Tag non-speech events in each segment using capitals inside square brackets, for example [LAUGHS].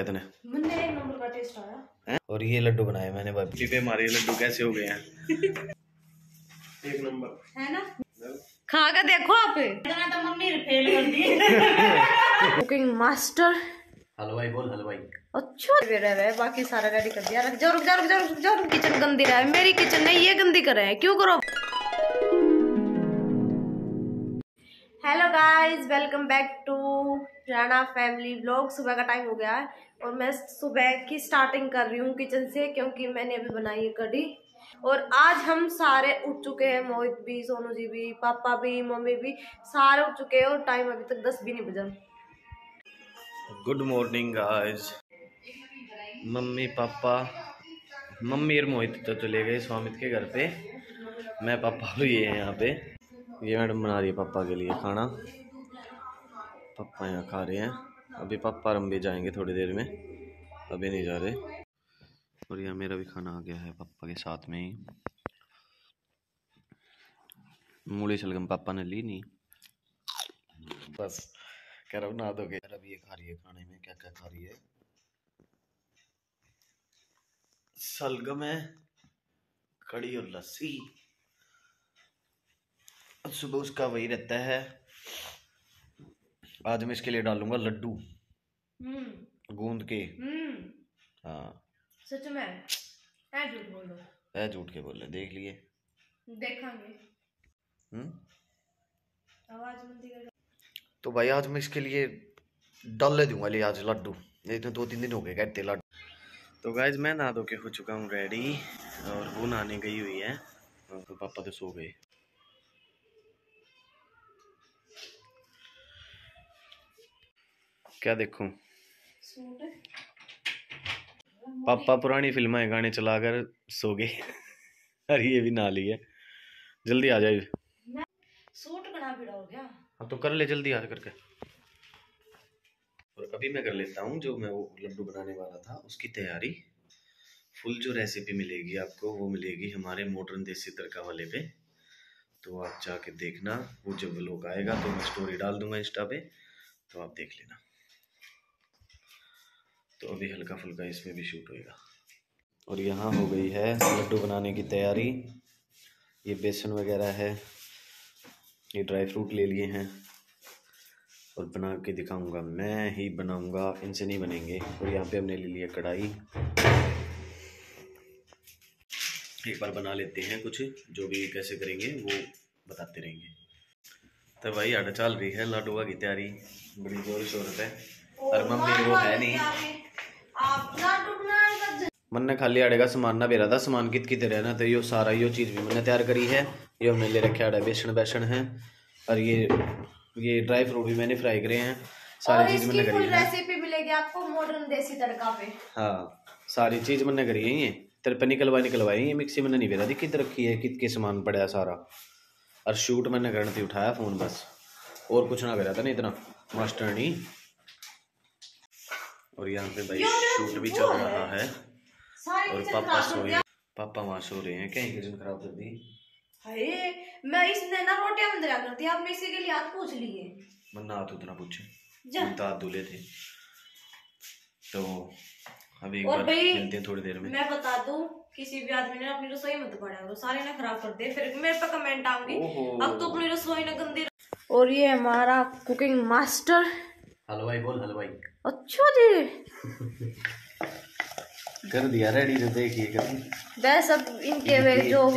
है इतने। मुन्ने एक नंबर का टेस्ट आया। और ये लड्डू बनाए मैंने भाभी पे हमारे लड्डू कैसे हो गए हैं? [LAUGHS] एक नंबर। है ना? खा के देखो आप। इतना तो मम्मी फेल कर दी। [LAUGHS] कुकिंग मास्टर हलवाई बोल हलवाई। अच्छा। है बाकी सारा रेडी कर दिया। रुक जा रुक जा रुक जा रुक जा किचन गंदी रहा है। मेरी किचन नहीं ये गंदी कर रहे है। क्यों करो? Hello guys welcome back to Rana family vlog सुबह का टाइम हो गया। है और मैं सुबह की स्टार्टिंग कर रही हूँ किचन से क्योंकि मैंने अभी बनाई है कड़ी और आज हम सारे उठ चुके हैं, मोहित भी, सोनू जी भी, पापा भी, मम्मी भी, सारे उठ चुके हैं और टाइम अभी तक दस भी नहीं बजा। गुड मॉर्निंग गाइस मम्मी, पापा, मम्मी और मोहित तो चले गए स्वामित के घर पे। मैं, पापा भी ये यहाँ पे। ये मैडम बना रही है पापा के लिए खाना। पापा यहाँ खा रहे हैं। अभी पापा रंबे जाएँगे थोड़ी देर में। अभी नहीं जा रहे। और यहाँ मेरा भी खाना आ गया है पापा के साथ में ही। मूली शलगम पापा ने ली नहीं। बस कह रहा हूँ ना दोगे यार अभी ये खा रही है खाने में। क्या क्या खा रही है? सलगम है कड़ी और लस्सी। सुबह उसका वही रहता है। आज मैं इसके लिए डालूँगा लड्डू। हम्म। गूंद के। हम्म। हाँ। सच में? झूठ बोलो झूठ के बोले देख लिए। देखेंगे। हम्म। आवाज़ कर तो भाई आज मैं इसके लिए डाल दूँगा ले आज लड्डू। नहीं तो दो तीन दिन हो गए कहते लड्डू। तो गाइज़ मैं नहा धो के हो चुका हूँ रेडी और वो नहाने गई हुई है। तो पापा तो सो गए। क्या देखूँ? पापा पुरानी फ़िल्में गाने चलाकर सो गए। अरे ये भी ना ली है। जल्दी आ जाए सूट बना भिड़ा हो गया। हाँ तो कर ले जल्दी आ करके। और अभी मैं कर लेता हूँ जो मैं वो लड्डू बनाने वाला था उसकी तैयारी। फुल जो रेसिपी मिलेगी आपको वो मिलेगी हमारे मॉडर्न देसी तड़का वाले पे। तो आप जाके देखना वो जब लोग आएगा तो मैं स्टोरी डाल दूँगा इंस्टा पे। तो आप देख लेना। तो अभी हल्का फुल्का इसमें भी शूट होएगा। और यहाँ हो गई है लड्डू बनाने की तैयारी। ये बेसन वगैरह है। ये ड्राई फ्रूट ले लिए हैं। और बना के दिखाऊँगा मैं ही, बनाऊँगा। इनसे नहीं बनेंगे। और यहाँ पे हमने ले लिया कढ़ाई। एक बार बना लेते हैं कुछ। जो भी कैसे करेंगे वो बताते रहेंगे। तो भाई, आटा चल रही है लाडुआ की तैयारी। बड़ी ज़ोर शोर है और मम्मी, वो है नहीं। मन ने खाली आड़े का सामान ना बेरा था सामान कित कित रहना तो यो सारा यो चीज़ भी मैंने तैयार करी है ये हमने ले रखे आड़े बेसन बेसन है और ये ये ड्राई फ्रूट भी मैंने फ्राई करे हैं सारी चीज़ मैंने करी है रेसिपी मिलेगी आपको मॉडर्न देसी तड़का पे हाँ सारी चीज़ मैंने करी है ये तेरे पे निकलवा निकलवाई ये मिक्सी मैंने नहीं बेरा थी कित रखी है कित के सामान पड़ा सारा और शूट मैंने करने थी उठाया फ़ोन बस और कुछ ना करा था ना इतना मास्टर नहीं और यहाँ पे भाई शूट भी चल रहा है। और पापा कर सोए पापा वहाँ सो रहे हैं। कहीं किचन खराब कर दी? हाय मैं इसने ना रोटियाँ बंद कर दी आपने इसी के लिए हाथ पूछ लिए वरना हाथ उतना पूछे। हाथ धुले थे। तो अभी एक और बार भाई, मिलते हैं थोड़ी देर में। मैं बता दूँ किसी भी आदमी ने अपनी रसोई मत बढ़ा वो सारे ना खराब कर दे फिर मेरे पे कमेंट आऊँगी। अब तो अपनी रसोई ना गंदी और ये हमारा कुकिंग मास्टर हलवाई बोल हलवाई। अच्छा जी। [LAUGHS] कर दिया रेडी तो देखिए कभी वह सब इनके वे जो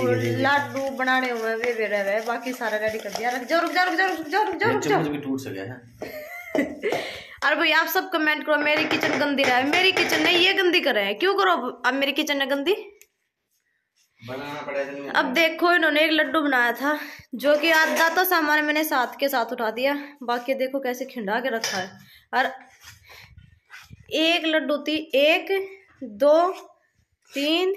लाडू बनाने हुए हैं, वे वे रहे हैं, बाकी सारा रेडी कर दिया। रुक जाओ रुक जाओ रुक जाओ रुक जाओ रुक जाओ रुक जाओ। भी टूट सके है। [LAUGHS] अरे भाई आप सब कमेंट करो मेरी किचन गंदी रहा। है मेरी किचन नहीं ये गंदी कर रहे हैं। क्यों करो अब? अब मेरी किचन है गंदी? बनाना पड़ेगा अब देखो इन्होंने एक लड्डू बनाया था। जो कि आधा तो सामान मैंने साथ के साथ उठा दिया। बाकी देखो कैसे खिंडा के रखा है। और एक लड्डू थी एक दो तीन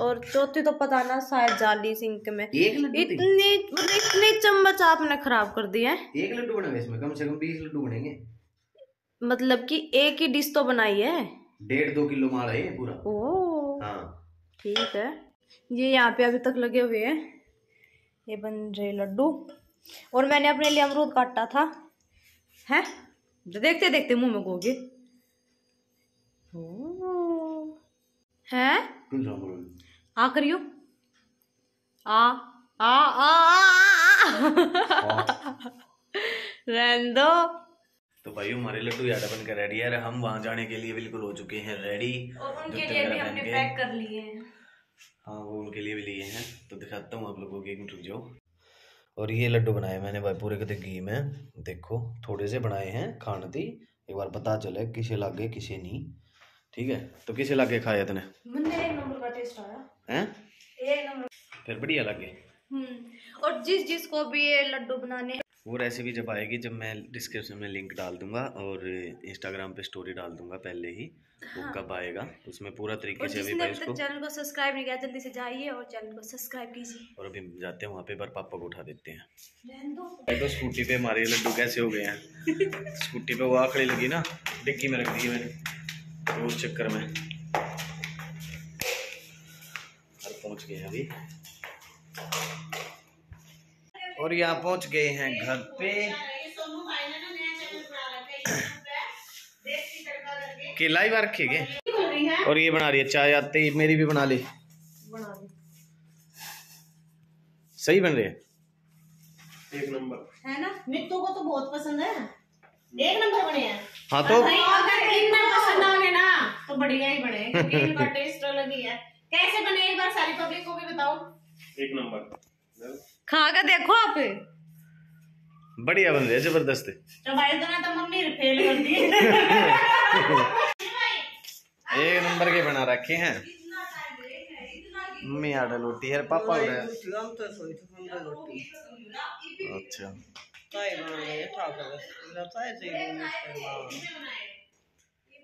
और चौथी तो पता ना शायद जाली सिंक में। एक इतनी इतनी चम्मच आपने खराब कर दी है। एक लड्डू बनेगा इसमें कम से कम बीस लड्डू बनेंगे। मतलब कि एक ही डिश तो बनाई है? डेढ़ दो किलो माल है पूरा। ओ हाँ। ठीक है। ये यहाँ पे अभी तक लगे हुए हैं। ये बन रहे लड्डू। और मैंने अपने लिए अमरूद काटा था। है? देखते देखते मुँह में गोगे है? आ करियो आ आ आ, आ, आ। [LAUGHS] रहने दो। तो भाई हमारे लड्डू यार बन कर रेडी है। हम वहाँ जाने के लिए बिल्कुल हो चुके हैं रेडी और उनके लिए भी हमने पैक कर लिए हैं। हाँ वो उनके लिए भी लिए हैं। तो दिखाता हूँ आप लोगों को एक मिनट रुक जाओ। और ये लड्डू बनाए मैंने भाई पूरे के घी में। देखो थोड़े से बनाए हैं खाने दी। एक बार पता चले किसे लागे किसे नहीं। ठीक है? तो किसे लागे खाया तूने? मुन्ने एक नंबर का टेस्ट आया। हैं? एक नंबर। फिर बढ़िया लगे। हम्म और जिस जिसको भी ये लड्डू बनाने वो रेसिपी जब आएगी जब मैं डिस्क्रिप्शन में लिंक डाल दूँगा और इंस्टाग्राम पे स्टोरी डाल दूँगा पहले ही वो कब आएगा उसमें पूरा तरीके से अभी उसको चैनल को सब्सक्राइब नहीं किया जल्दी से जाइए और चैनल को सब्सक्राइब कीजिए। और अभी जाते हैं वहाँ पे पर पापा को उठा देते हैं। तो स्कूटी पे हमारे लड्डू कैसे हो गए हैं। स्कूटी पे वो आखड़ी लगी ना डिक्की में रख दी मैंने तो उस चक्कर में घर पहुँच गए अभी। और यहाँ पहुँच गए हैं घर पे। कि लाइव रखेंगे और ये बना रही है चाय आते ही मेरी भी बना ली। सही बन रही है? एक नंबर। है ना? मित्तू को तो बहुत पसंद है। एक नंबर बने हैं। हाँ तो? भाई अगर इतना पसंद आ गए ना तो बढ़िया ही बने। क्योंकि इनका टेस्ट [LAUGHS] अलग ही है। कैसे बने एक बार सारी पब्लिक को भी बताओ। खा कर देखो आप। बढ़िया बन रही है ज़बरदस्त तो तो ना तो मम्मी फेल कर दी। एक नंबर के बना रखे हैं। मम्मी आटा रोटी है पापा उधर अच्छा।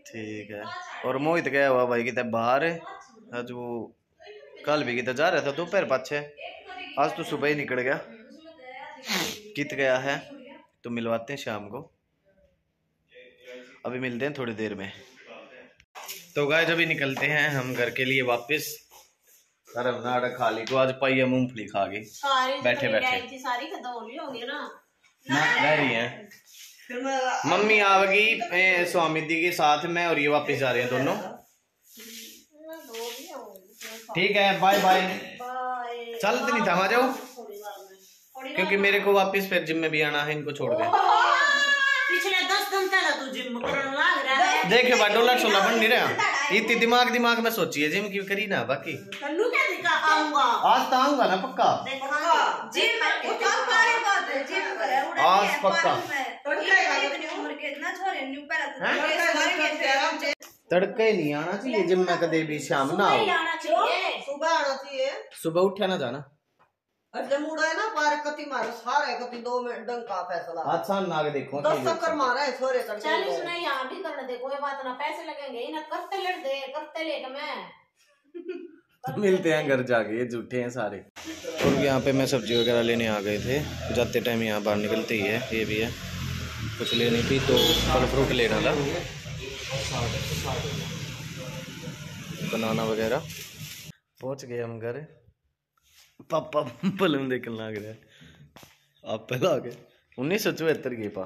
ठीक है। और मोहित गया हुआ भाई कितने बाहर? आज वो कल भी कितने जा रहा था दोपहर पाछे। आज तो सुबह ही निकल गया। कित गया है तो मिलवाते हैं शाम को। अभी मिलते हैं थोड़ी देर में। तो गाय अभी निकलते हैं हम घर के लिए वापस। अरे नाड़ा खा ली को आज पाई मूंगफली खा गई। बैठे बैठे। थी सारी खत्म हो गई होगी ना। रह रही है। मम्मी आवेगी स्वामी दी के साथ में और ये वापस जा रहे हैं दोनों। ठीक है बाय बाय चलते नहीं था जाओ। क्योंकि मेरे को वापस फिर जिम में भी आना है इनको छोड़ दे। पिछले दस दिन तक तू जिम करने लग रहा है। देखे बा डोला शोला बन नहीं रहा। इतनी दिमाग दिमाग में सोची है जिम की करी ना बाकी। आज तो आऊँगा ना पक्का। जिम वो तो। सारी बात है जिम करे उड़ा आज पक्का। तड़के नहीं आना चाहिए जिम में कदे भी शाम ना आओ आना चाहिए। सुबह आना चाहिए। सुबह उठा ना जाना। है ना पार कति मारे सारे कति दो मिनट डंग का फैसला। आज शाम ना आके देखो दस चक्कर मारा है छोरे कर चालीस नहीं यहाँ भी करने दे कोई बात ना पैसे लगेंगे इन्हें करते लड़ दे करते लेट मैं। [LAUGHS] मिलते हैं घर जाके ये झूठे हैं सारे। और यहाँ पे मैं सब्ज़ी वगैरह लेने आ गए थे जाते टाइम यहाँ बाहर निकलते ही है ये भी है। कुछ लेनी थी तो फल फ्रूट लेना था। बनाना वगैरह? पहुँच गए हम घर। पापा फ़िल्म देखने लग रहे आप पहले आ गए। उन्नीस सौ चौहत्तर के पा।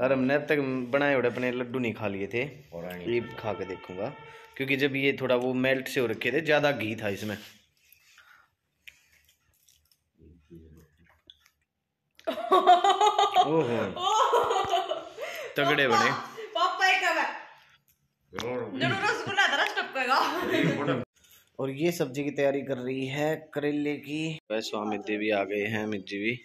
और हमने अब तक बनाए हुए अपने लड्डू नहीं खा लिए थे। ये खा के देखूँगा। क्योंकि जब ये थोड़ा वो मेल्ट से हो रखे थे ज़्यादा घी था इसमें। [LAUGHS] ओहो। तगड़े बने पापा एक है ज़रूर रसगुल्ला था रस टपकेगा [LAUGHS] और ये सब्ज़ी की तैयारी कर रही है करेले की। वैसे स्वामी जी भी आ गए हैं अमित जी भी।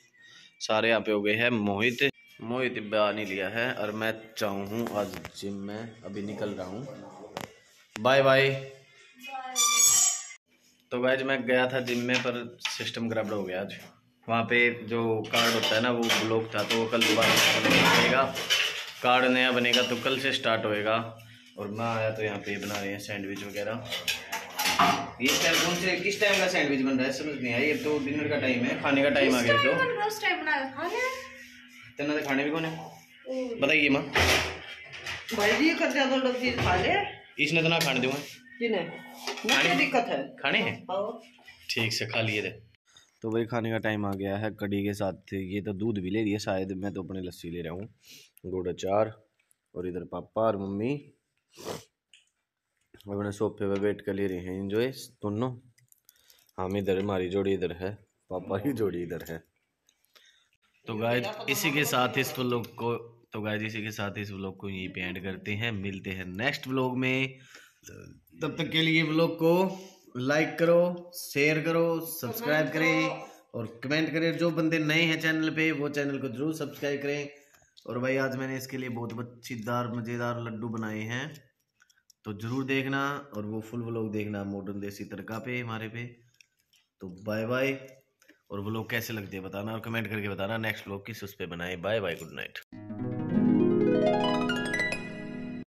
सारे यहाँ पे हो गए हैं मोहित। मोहित बया नहीं लिया है और मैं चाहूँ हूँ आज जिम में अभी निकल रहा हूँ। Bye bye. तो वैज मैं गया था जिम में पर सिस्टम गड़बड़ हो गया आज। वहाँ पे जो कार्ड होता है ना वो ब्लॉक था तो वो कल दोबारा बनेगा कार्ड नया बनेगा तो कल से स्टार्ट होएगा। और मैं आया तो यहाँ पे बना रहे हैं सैंडविच वगैरह। ये टाइम कौन से किस टाइम का सैंडविच बन रहा है? समझ नहीं आया ये तो डिनर का टाइम है। खाने का टाइम आ गया तो। रोज टाइम बना खाने? तेना तो खाने भी कौन है? बताइए माँ। भाई जी कर दिया तो लोग चीज़ खा ले। इसने तो ना खाने दूँगा। मुझे दिक्कत है। खाने हैं? ठीक से खा लिए थे। तो भाई खाने का टाइम आ गया है कड़ी के साथ। ये तो दूध भी ले लिया शायद। मैं तो अपनी लस्सी ले रहा हूँ। गुड़ अचार और इधर पापा और मम्मी। अपने सोफे पे बैठ कर ले रहे हैं एंजॉय दोनों हम इधर, हमारी जोड़ी इधर है, पापा की जोड़ी इधर है। तो गाइज़ इसी के साथ इस व्लॉग को तो गाइज़ इसी के साथ इस व्लॉग को यहीं पे एंड करते हैं। मिलते हैं नेक्स्ट व्लॉग में। तब तक के लिए व्लॉग को लाइक करो शेयर करो सब्सक्राइब करें, और कमेंट करें। जो बंदे नए हैं चैनल पे, वो चैनल को ज़रूर सब्सक्राइब करें। और भाई आज मैंने इसके लिए बहुत अच्छीदार मज़ेदार लड्डू बनाए हैं। तो ज़रूर देखना और वो फुल व्लॉग देखना मॉडर्न देसी तड़का पे, हमारे पे। तो बाय बाय और व्लॉग कैसे लगते हैं बताना और कमेंट करके बताना। नेक्स्ट व्लॉग किस उस पर बनाए। Bye bye good night